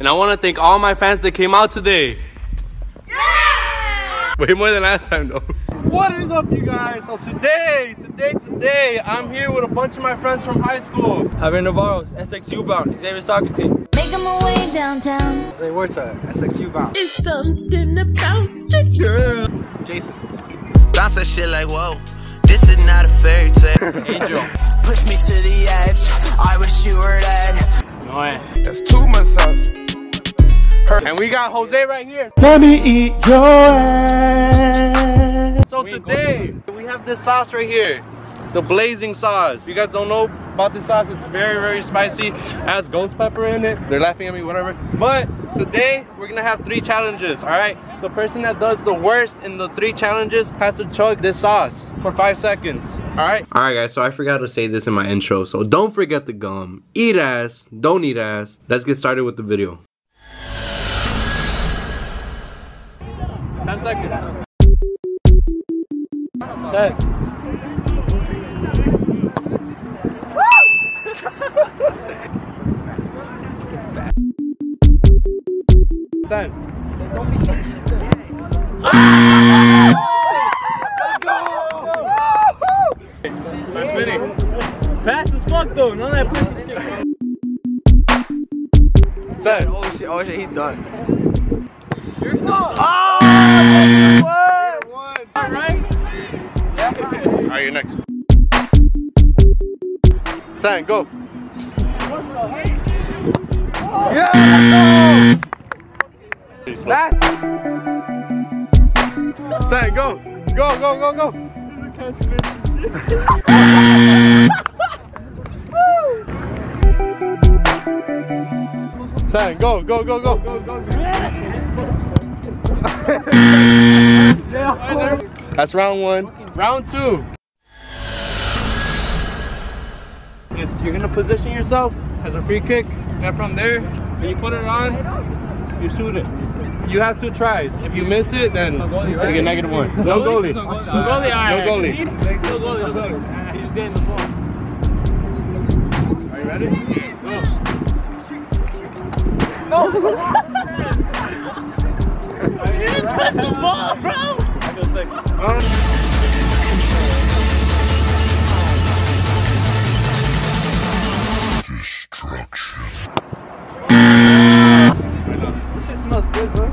And I want to thank all my fans that came out today. Way more than last time though. What is up you guys? So today, today, today, I'm here with a bunch of my friends from high school. Javier Navarro, SXU bound, Xavier soccer team. Making my way downtown. Zay Huerta, SXU bound. It's something about the girl. Jason. Bounce that shit like whoa. This is not a fairy tale. Angel. Push me to the edge. I wish you were dead. Noe. That's two myself. And we got Jose right here. Let me eat your ass. So today, we have this sauce right here. The blazing sauce. You guys don't know about this sauce. It's very, very spicy. It has ghost pepper in it. They're laughing at me, whatever. But today, we're gonna have three challenges, all right? The person that does the worst in the three challenges has to chug this sauce for five seconds, all right? All right, guys, so I forgot to say this in my intro. So don't forget the gum. Eat ass, don't eat ass. Let's get started with the video. 10 seconds. Check. Ten. Start spinning. Fast as fuck though, none of that pussy shit. Ten. Oh shit, oh shit, he's done. Alright, you're next. Ten, go. Yeah! Fast. Ten, go. Go, go, go, go. Ten, go, go, go, go. That's round one. Round two. Yes, you're gonna position yourself as a free kick, and from there, when you put it on, you shoot it. You have two tries. If you miss it, then you get negative one. No goalie. No goalie, alright. No goalie. No goalie, no goalie. He's getting the ball. Are you ready? You didn't touch the ball, bro! I go second. On. This shit smells good, bro.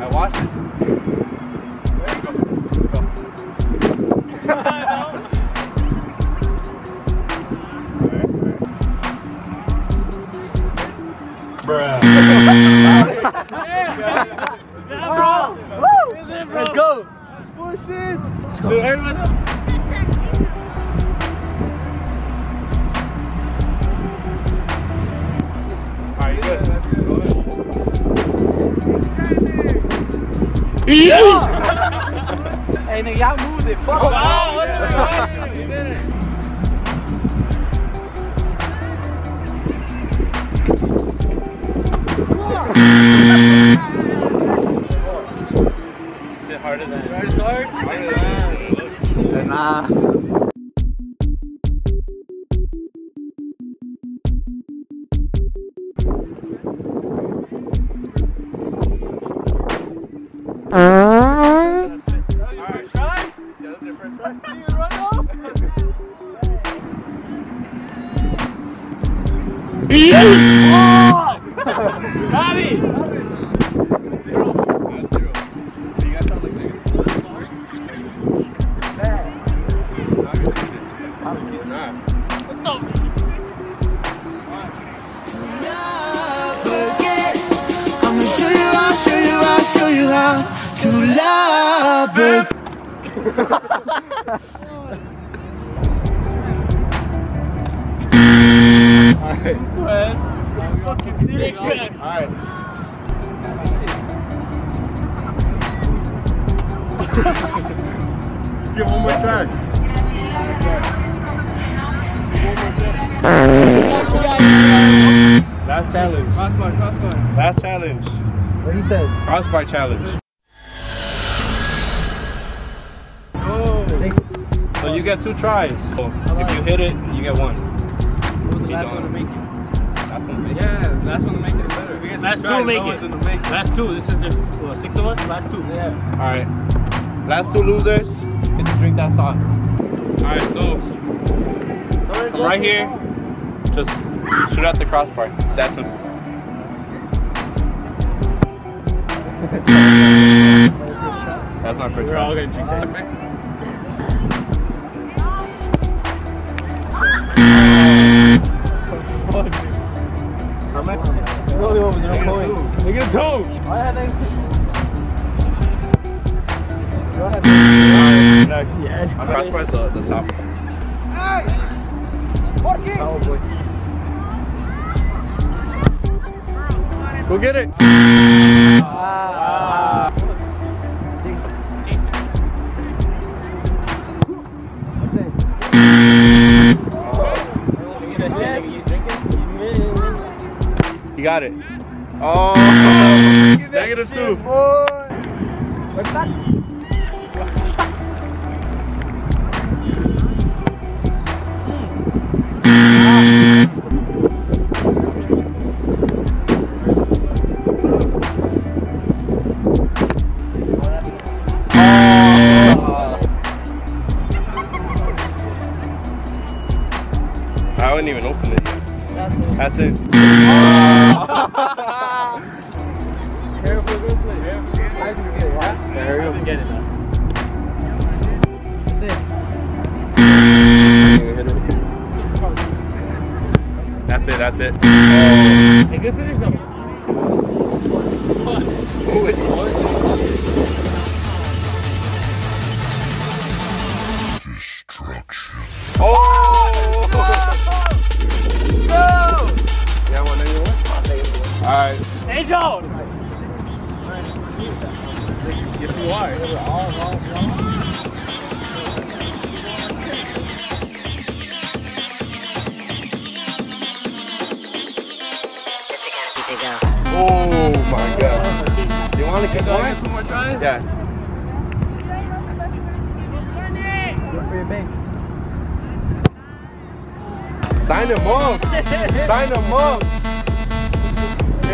I watched it. Let's go. Good. Hey, nigga, y'all moved it. Fuck off. what the fuck? You did it. Shit Alright, shot. Yeah, your Alright. Wes, fucking serious. Alright. Give one more try. Last challenge. Crossbar, crossbar. Last challenge. What do he said? Crossbar challenge. So you get two tries. So if you hit it, you get one. Who's the last one to make it? That's gonna make it. Yeah, last one to make it better. Last two make it. Last two. This is just what, six of us. Last two. Yeah. All right. Last two losers get to drink that sauce. All right, so from right here, just shoot at the crossbar. It's that simple. That's my first We're all gonna drink that. Really over there. Look at two. Why had they? Yeah. Crossbar's the, the top. Oh boy. Go get it. Ah. You got it. Oh, negative two. I it now. That's it. That's it. Mm. Hey, good finish though. Joe. Yes, you are. Oh my god. You want to keep going? Two more tries? Yeah. Sign him up. Sign him up.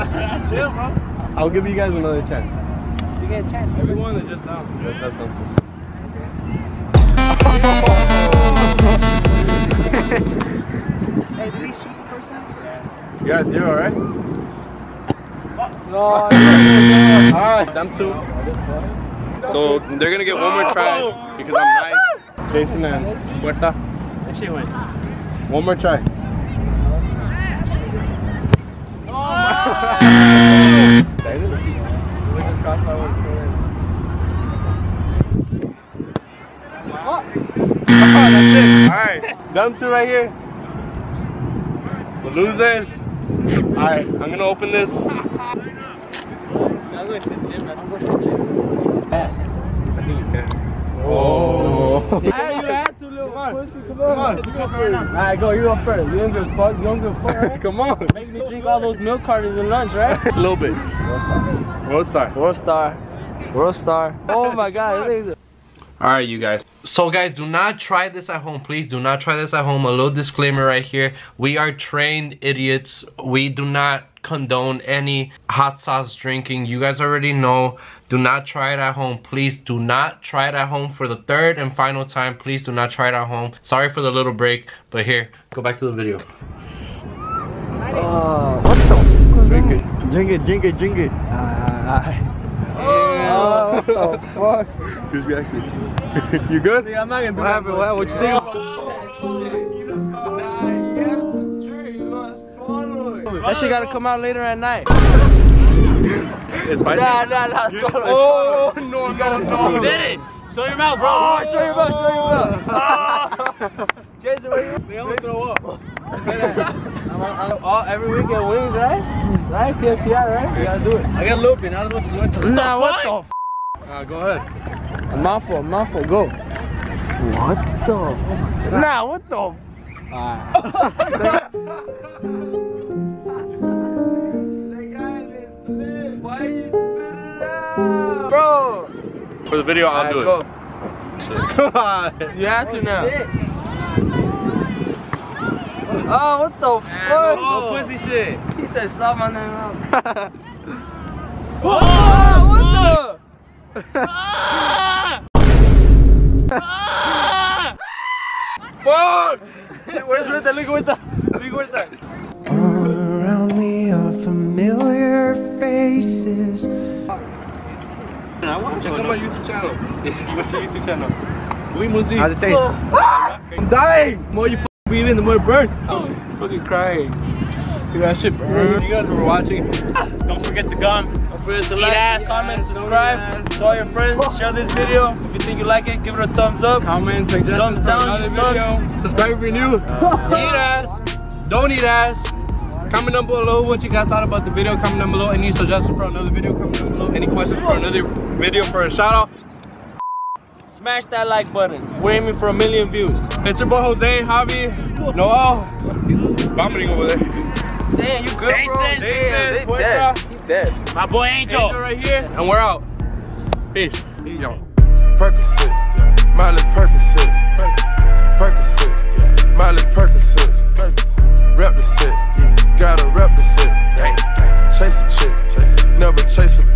Chill, bro. I'll give you guys another chance. You get a chance. Everyone that just sounds. That, that sounds Hey, did he shoot the first time? You guys zero, right? Oh, no, All right, them two. So they're gonna get one more try because I'm nice. Jason and Huerta. That shit went. One more try. That's it. All right, them two right here. The losers. All right, I'm gonna open this. I'm going to the gym. I'm going to the gym. I think you can. Oh. Hey, you had to, little pussy. Come on. on. You go first. Alright, go. You go first. You don't give a fuck. You don't give a fuck, right? Come on. Make me drink all those milk cartons and lunch, right? Just a little bit. World star. World star. World star. Oh my god. All right, you guys. So guys, do not try this at home. Please do not try this at home. A little disclaimer right here. We are trained idiots. We do not condone any hot sauce drinking. You guys already know. Do not try it at home. Please do not try it at home for the third and final time. Please do not try it at home. Sorry for the little break, but here, go back to the video. Oh, what the? Drink it. Drink it, drink it, drink it. Oh, what the fuck? Here's reaction. you good? I'm not gonna do what happened? What, what you think? That shit gotta come out later at night. It's spicy. Nah, nah, nah, swallow it. Oh, no, no, no. You did it! Show your mouth, bro! Oh, show your mouth, show your mouth! Jason, They almost throw up. I'm, I'm, all, every weekend wings, right? Right? KFTI, right? You gotta do it. I got a little bit. I don't know what to do. Nah, what the f? Uh, go ahead. A mouthful, a mouthful, go. What the? Nah, what the? Why Bro! For the video, I'll do it. Come on. You have to now. Oh, what the fuck? No pussy shit. He said stop my name out. oh, what Fuck! the? Where's Rita? Look with that. Look with that. All Check out my YouTube channel. What's your YouTube channel? Louis Muzi. How's it taste? I'm dying. The more you breathe in, the more it burns. Oh, fucking crying. Dude, that shit burns. You guys were watching. Don't forget to gum. Don't forget to Eat like, ass. comment, subscribe, tell your friends, share this video. If you think you like it, give it a thumbs up. Comment, suggestions Thumbs for down, another you suck. video. Subscribe if you're new. eat ass. Don't eat ass. Comment down below what you guys thought about the video. Comment down below any suggestions for another video. Comment down below any questions for another video for a shout out. Smash that like button. We're aiming for a million views. It's your boy Jose, Javi, Noe. He's vomiting over there. Damn, you good, bro? Jason. Damn, they Boy, dead. He dead. My boy Angel. Angel right here, and we're out. Peace. Yo. Percocet, Miley Percocet, Percocet, Miley Percocet, chase